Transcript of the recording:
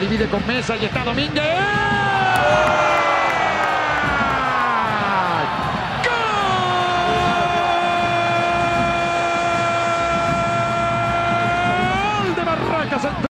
Divide con Mesa y está Domínguez. ¡Gol de Barracas!